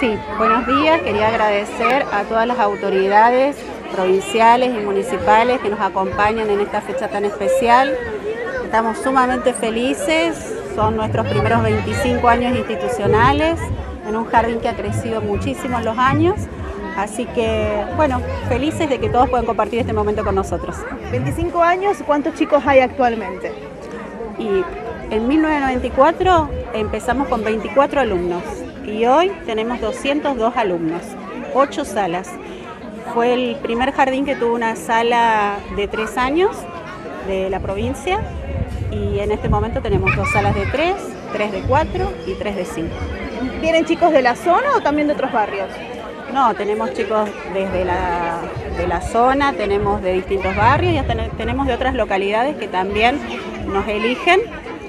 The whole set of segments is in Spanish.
Sí, buenos días. Quería agradecer a todas las autoridades provinciales y municipales que nos acompañan en esta fecha tan especial. Estamos sumamente felices, son nuestros primeros 25 años institucionales en un jardín que ha crecido muchísimo en los años. Así que, bueno, felices de que todos puedan compartir este momento con nosotros. 25 años, ¿cuántos chicos hay actualmente? Y en 1994 empezamos con 24 alumnos y hoy tenemos 202 alumnos, 8 salas. Fue el primer jardín que tuvo una sala de 3 años de la provincia y en este momento tenemos dos salas de 3, 3 de 4 y 3 de 5. ¿Vienen chicos de la zona o también de otros barrios? No, tenemos chicos desde la, de la zona, tenemos de distintos barrios y hasta tenemos de otras localidades que también nos eligen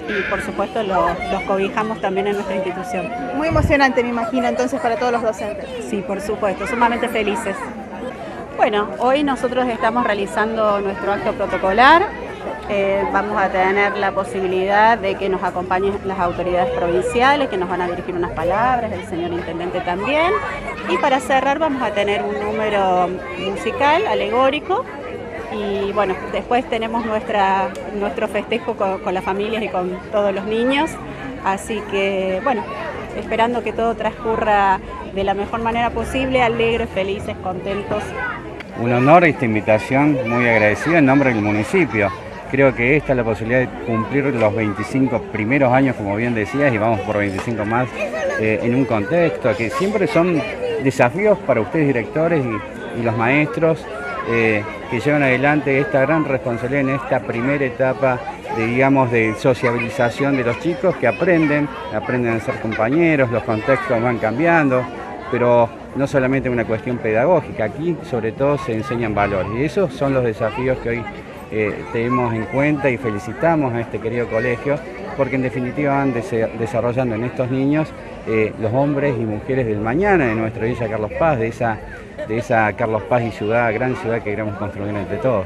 y por supuesto los, los cobijamos también en nuestra institución. Muy emocionante me imagino entonces para todos los docentes. Sí, por supuesto, sumamente felices. Bueno, hoy nosotros estamos realizando nuestro acto protocolar. Eh, vamos a tener la posibilidad de que nos acompañen las autoridades provinciales, que nos van a dirigir unas palabras, el señor intendente también. Y para cerrar vamos a tener un número musical, alegórico, y bueno, después tenemos nuestra, nuestro festejo con, las familias y con todos los niños, así que bueno, esperando que todo transcurra de la mejor manera posible, alegres, felices, contentos. Un honor esta invitación, muy agradecida en nombre del municipio. Creo que esta es la posibilidad de cumplir los 25 primeros años, como bien decías, y vamos por 25 más, eh, en un contexto que siempre son desafíos para ustedes directores y los maestros, eh, que llevan adelante esta gran responsabilidad en esta primera etapa de, digamos, de sociabilización de los chicos que aprenden, aprenden a ser compañeros, los contextos van cambiando, pero no solamente una cuestión pedagógica, aquí sobre todo se enseñan valores y esos son los desafíos que hoy eh, tenemos en cuenta y felicitamos a este querido colegio porque en definitiva van desarrollando en estos niños eh, los hombres y mujeres del mañana de nuestra Villa Carlos Paz, de esa, de esa Carlos Paz y ciudad, gran ciudad que queremos construir entre todos.